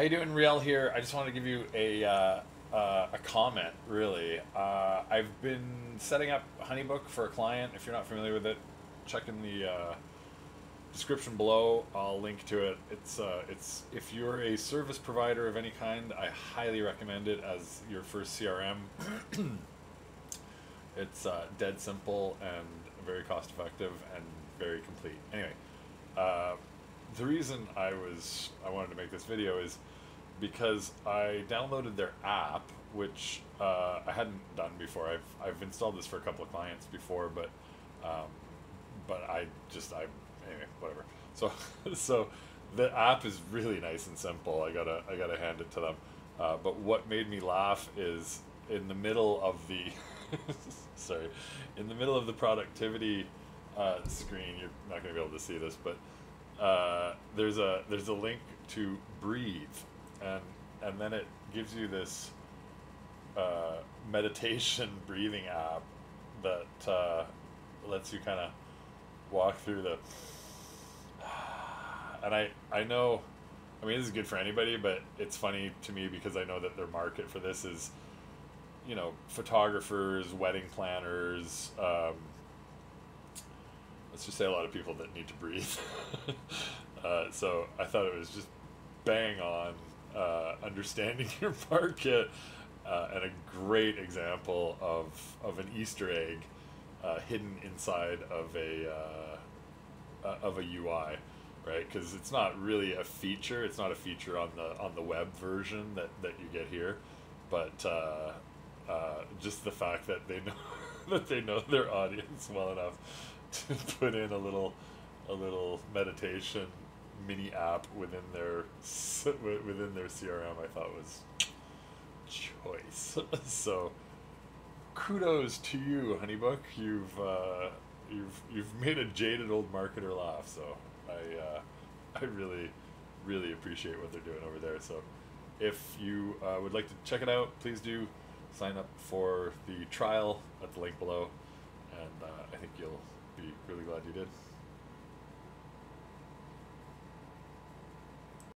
How you doing, Riel here? I just want to give you a uh, uh, a comment. Really, uh, I've been setting up HoneyBook for a client. If you're not familiar with it, check in the uh, description below. I'll link to it. It's uh, it's if you're a service provider of any kind, I highly recommend it as your first CRM. it's uh, dead simple and very cost effective and very complete. Anyway, the reason I was I wanted to make this video is because I downloaded their app, which uh, I hadn't done before. I've I've installed this for a couple of clients before, but um, but I just I anyway whatever. So so the app is really nice and simple. I gotta I gotta hand it to them. Uh, but what made me laugh is in the middle of the sorry in the middle of the productivity uh, screen. You're not gonna be able to see this, but uh, there's a there's a link to breathe and and then it gives you this uh, meditation breathing app that uh, lets you kind of walk through the and I I know I mean this is good for anybody but it's funny to me because I know that their market for this is you know photographers wedding planners um, let's just say a lot of people that need to breathe uh, so I thought it was just bang on uh, understanding your market, uh, and a great example of, of an Easter egg uh, hidden inside of a uh, uh, of a UI, right? Because it's not really a feature. It's not a feature on the on the web version that, that you get here, but uh, just the fact that they know that they know their audience well enough put in a little a little meditation mini app within their within their CRM I thought was choice. so kudos to you, Honeybook. You've uh, you've you've made a jaded old marketer laugh. So I uh, I really really appreciate what they're doing over there. So if you uh, would like to check it out, please do sign up for the trial at the link below, and uh, I think you'll be really glad you did.